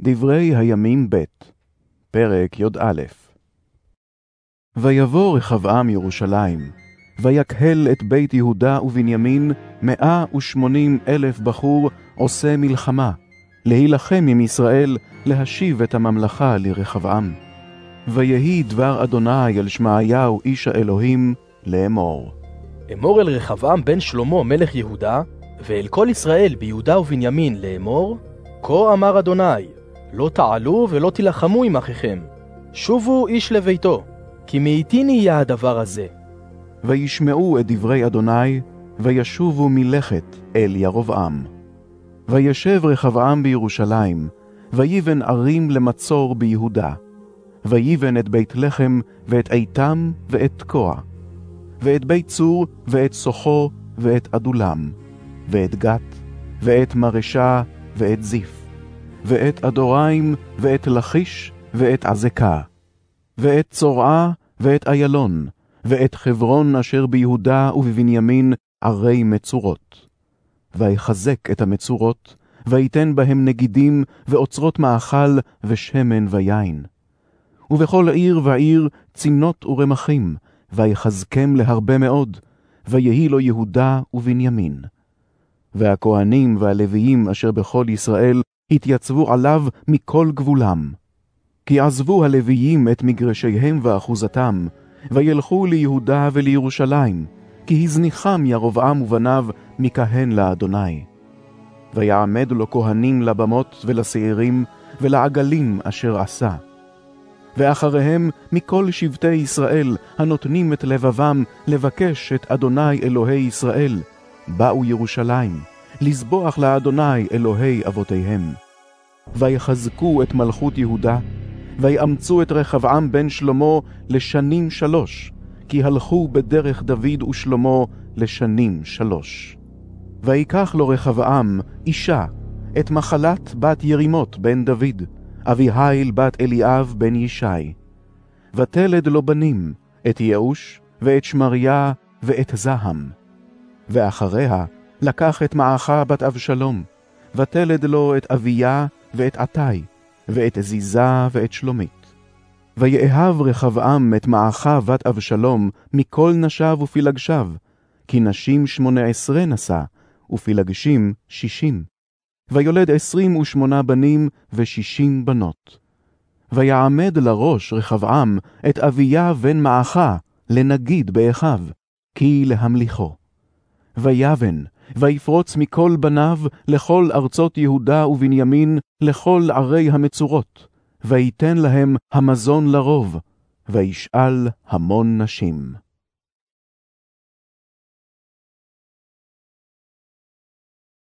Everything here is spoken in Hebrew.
דברי הימים ב', פרק י"א. ויבוא רחבעם ירושלים, ויקהל את בית יהודה ובנימין מאה ושמונים אלף בחור עושה מלחמה, להילחם עם ישראל, להשיב את הממלכה לרחבעם. ויהי דבר אדוני אל שמעיהו איש האלוהים לאמור. אמור אל רחבעם בן שלמה מלך יהודה, ואל כל ישראל ביהודה ובנימין לאמור, כה אמר אדוני, לא תעלו ולא תילחמו עם אחיכם, שובו איש לביתו, כי מאיתיני יהיה הדבר הזה. וישמעו את דברי אדוני, וישובו מלכת אל ירבעם. וישב רחבעם בירושלים, ויבן ערים למצור ביהודה. ויבן את בית לחם, ואת איתם, ואת תקוע. ואת בית צור, ואת סוחו, ואת אדולם. ואת גת, ואת מרשה, ואת זיף. ואת אדוריים, ואת לכיש, ואת עזקה. ואת צורעה, ואת איילון, ואת חברון אשר ביהודה ובבנימין ערי מצורות. ויחזק את המצורות, ויתן בהם נגידים, ואוצרות מאכל, ושמן ויין. ובכל עיר ועיר צינות ורמחים, ויחזקם להרבה מאוד, ויהי לו יהודה ובנימין. והכהנים והלוויים אשר בכל ישראל התייצבו עליו מכל גבולם. כי עזבו הלוויים את מגרשיהם ואחוזתם, וילכו ליהודה ולירושלים, כי הזניחם ירבעם ובניו מכהן לאדוני. ויעמד לו כהנים לבמות ולשעירים, ולעגלים אשר עשה. ואחריהם מכל שבטי ישראל הנותנים את לבבם לבקש את אדוני אלוהי ישראל, באו ירושלים, לזבוח לאדוני אלוהי אבותיהם. ויחזקו את מלכות יהודה, ויאמצו את רחבעם בן שלמה לשנים שלוש, כי הלכו בדרך דוד ושלמה לשנים שלוש. ויקח לו רחבעם אישה, את מחלת בת ירימות בן דוד, אביהיל בת אליאב בן ישי. ותלד לו בנים, את יאוש, ואת שמריה, ואת זעם. ואחריה לקח את מעכה בת אבשלום, ותלד לו את אביה ואת עתי, ואת זיזה ואת שלומית. ויאהב רחבעם את מעכה בת אבשלום מכל נשיו ופילגשיו, כי נשים שמונה עשרה נשא, ופילגשים שישים. ויולד עשרים ושמונה בנים ושישים בנות. ויעמד לראש רחבעם את אביה בן מעכה לנגיד באחיו, כי להמליכו. ויבן, ויפרוץ מכל בניו לכל ארצות יהודה ובנימין, לכל ערי המצורות, ויתן להם המזון לרוב, וישאל המון נשים.